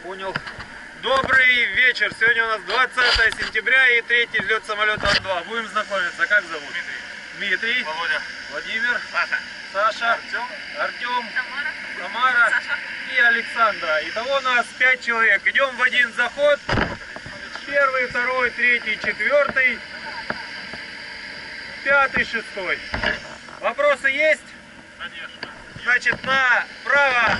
Понял. Добрый вечер. Сегодня у нас 20 сентября и третий взлет самолета Ан-2. Будем знакомиться. Как зовут? Дмитрий. Дмитрий. Володя. Владимир. Саша. Саша. Артем. Артем. Тамара. Тамара. И Александра. Итого у нас 5 человек. Идем в один заход. Первый, второй, третий, четвертый. Пятый, шестой. Вопросы есть? Конечно. Значит, направо.